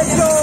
¡Eso!